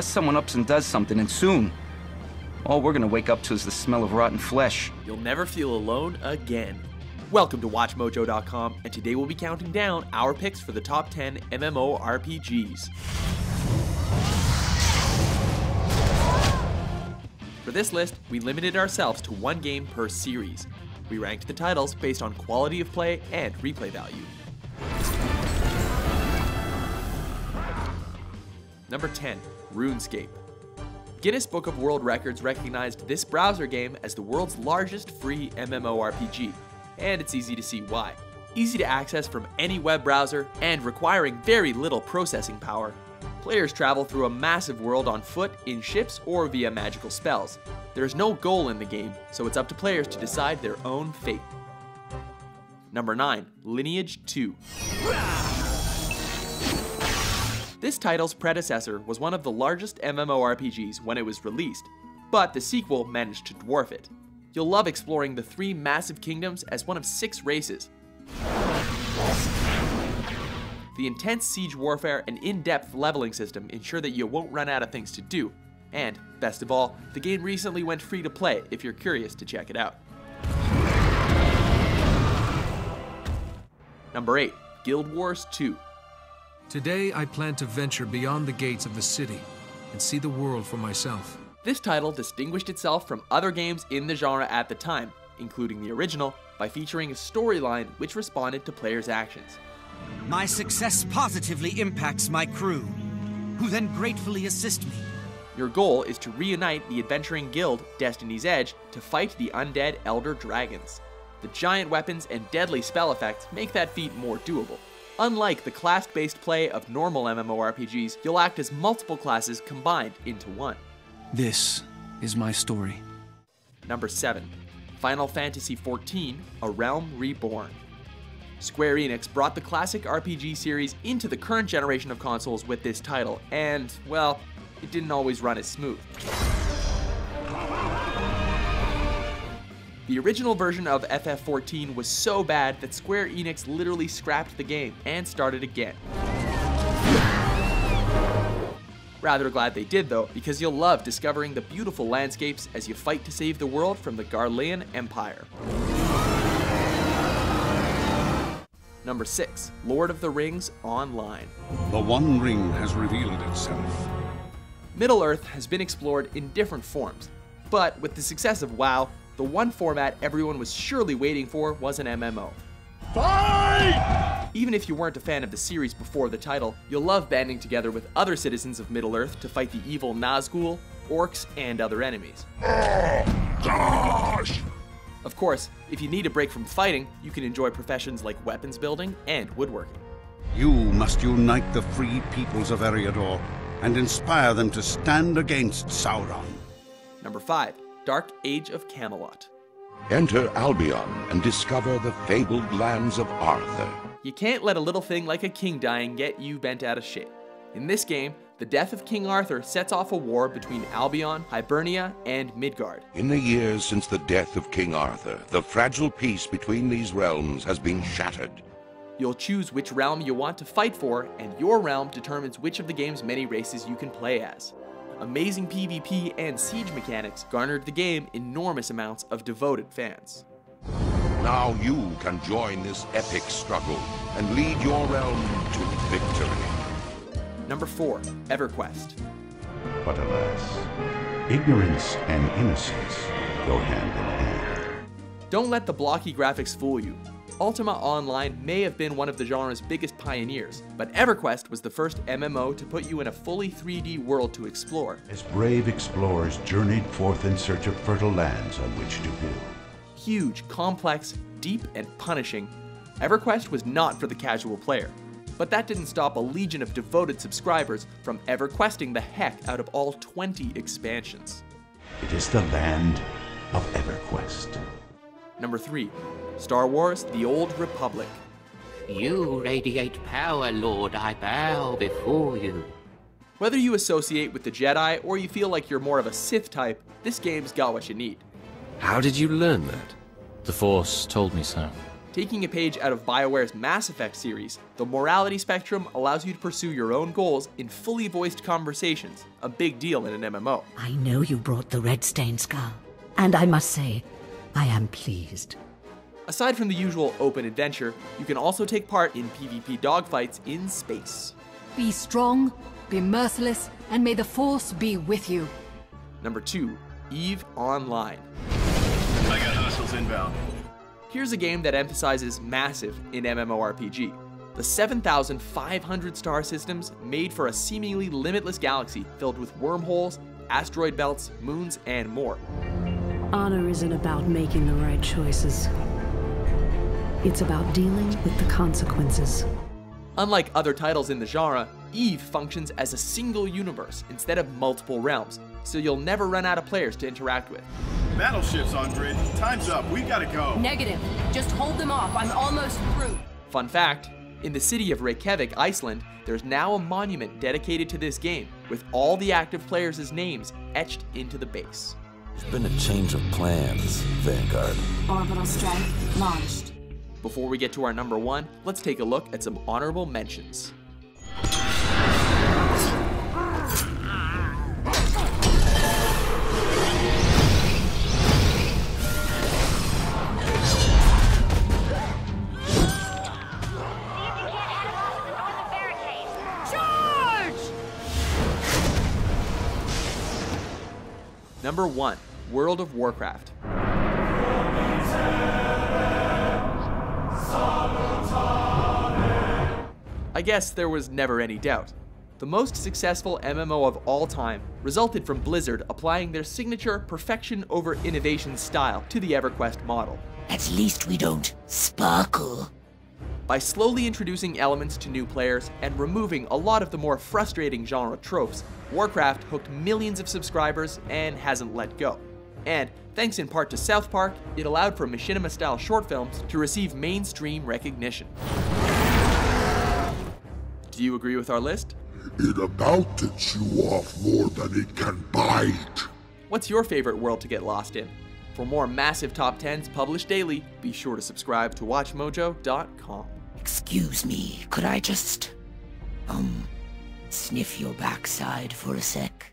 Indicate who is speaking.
Speaker 1: Unless someone ups and does something, and soon. All we're gonna wake up to is the smell of rotten flesh.
Speaker 2: You'll never feel alone again. Welcome to WatchMojo.com, and today we'll be counting down our picks for the top 10 MMORPGs. For this list, we limited ourselves to one game per series. We ranked the titles based on quality of play and replay value. Number 10, RuneScape. Guinness Book of World Records recognized this browser game as the world's largest free MMORPG, and it's easy to see why. Easy to access from any web browser and requiring very little processing power. Players travel through a massive world on foot, in ships, or via magical spells. There's no goal in the game, so it's up to players to decide their own fate. Number 9, Lineage 2. This title's predecessor was one of the largest MMORPGs when it was released, but the sequel managed to dwarf it. You'll love exploring the three massive kingdoms as one of six races. The intense siege warfare and in-depth leveling system ensure that you won't run out of things to do, and, best of all, the game recently went free to play if you're curious to check it out. Number 8, Guild Wars 2.
Speaker 3: Today, I plan to venture beyond the gates of the city and see the world for myself.
Speaker 2: This title distinguished itself from other games in the genre at the time, including the original, by featuring a storyline which responded to players' actions.
Speaker 4: My success positively impacts my crew, who then gratefully assist me.
Speaker 2: Your goal is to reunite the adventuring guild, Destiny's Edge, to fight the undead Elder Dragons. The giant weapons and deadly spell effects make that feat more doable. Unlike the class-based play of normal MMORPGs, you'll act as multiple classes combined into one.
Speaker 5: This is my story.
Speaker 2: Number 7. Final Fantasy XIV A Realm Reborn. Square Enix brought the classic RPG series into the current generation of consoles with this title, and, well, it didn't always run as smooth. The original version of FF14 was so bad that Square Enix literally scrapped the game and started again. Rather glad they did though, because you'll love discovering the beautiful landscapes as you fight to save the world from the Garlean Empire. Number 6, Lord of the Rings Online.
Speaker 6: The One Ring has revealed itself.
Speaker 2: Middle-earth has been explored in different forms, but with the success of WoW, the one format everyone was surely waiting for was an MMO. Fight! Even if you weren't a fan of the series before the title, you'll love banding together with other citizens of Middle-earth to fight the evil Nazgul, orcs, and other enemies.
Speaker 6: Oh, gosh!
Speaker 2: Of course, if you need a break from fighting, you can enjoy professions like weapons building and woodworking.
Speaker 6: You must unite the free peoples of Eriador and inspire them to stand against Sauron.
Speaker 2: Number 5. Dark Age of Camelot.
Speaker 7: Enter Albion and discover the fabled lands of Arthur.
Speaker 2: You can't let a little thing like a king dying get you bent out of shape. In this game, the death of King Arthur sets off a war between Albion, Hibernia, and Midgard.
Speaker 7: In the years since the death of King Arthur, the fragile peace between these realms has been shattered.
Speaker 2: You'll choose which realm you want to fight for, and your realm determines which of the game's many races you can play as. Amazing PvP and siege mechanics garnered the game enormous amounts of devoted fans.
Speaker 7: Now you can join this epic struggle and lead your realm to victory.
Speaker 2: Number 4. EverQuest.
Speaker 8: But alas, ignorance and innocence go hand in hand.
Speaker 2: Don't let the blocky graphics fool you. Ultima Online may have been one of the genre's biggest pioneers, but EverQuest was the first MMO to put you in a fully 3D world to explore.
Speaker 8: As brave explorers journeyed forth in search of fertile lands on which to build.
Speaker 2: Huge, complex, deep, and punishing, EverQuest was not for the casual player. But that didn't stop a legion of devoted subscribers from EverQuesting the heck out of all 20 expansions.
Speaker 8: It is the land of EverQuest.
Speaker 2: Number 3. Star Wars The Old Republic.
Speaker 9: You radiate power, Lord. I bow before you.
Speaker 2: Whether you associate with the Jedi or you feel like you're more of a Sith type, this game's got what you need.
Speaker 10: How did you learn that?
Speaker 11: The Force told me so.
Speaker 2: Taking a page out of BioWare's Mass Effect series, the morality spectrum allows you to pursue your own goals in fully voiced conversations, a big deal in an MMO.
Speaker 10: I know you brought the red stain skull, and I must say, I am pleased.
Speaker 2: Aside from the usual open adventure, you can also take part in PvP dogfights in space.
Speaker 11: Be strong, be merciless, and may the Force be with you.
Speaker 2: Number 2, EVE Online.
Speaker 12: I got hostiles inbound.
Speaker 2: Here's a game that emphasizes massive in MMORPG. The 7,500 star systems made for a seemingly limitless galaxy filled with wormholes, asteroid belts, moons, and more.
Speaker 13: Honor isn't about making the right choices. It's about dealing with the consequences.
Speaker 2: Unlike other titles in the genre, EVE functions as a single universe instead of multiple realms, so you'll never run out of players to interact with.
Speaker 12: Battleships on grid. Time's up. We gotta go.
Speaker 11: Negative. Just hold them off. I'm almost through.
Speaker 2: Fun fact in the city of Reykjavik, Iceland, there's now a monument dedicated to this game, with all the active players' names etched into the base.
Speaker 14: There's been a change of plans, Vanguard.
Speaker 11: Orbital strike launched.
Speaker 2: Before we get to our number one, let's take a look at some honorable mentions. Number 1 World of Warcraft. I guess there was never any doubt. The most successful MMO of all time resulted from Blizzard applying their signature perfection over innovation style to the EverQuest model.
Speaker 10: At least we don't sparkle.
Speaker 2: By slowly introducing elements to new players and removing a lot of the more frustrating genre tropes, Warcraft hooked millions of subscribers and hasn't let go. And, thanks in part to South Park, it allowed for machinima style short films to receive mainstream recognition. Do you agree with our list?
Speaker 15: It about to chew off more than it can bite.
Speaker 2: What's your favorite world to get lost in? For more massive top 10s published daily, be sure to subscribe to WatchMojo.com.
Speaker 10: Excuse me, could I just, um, sniff your backside for a sec?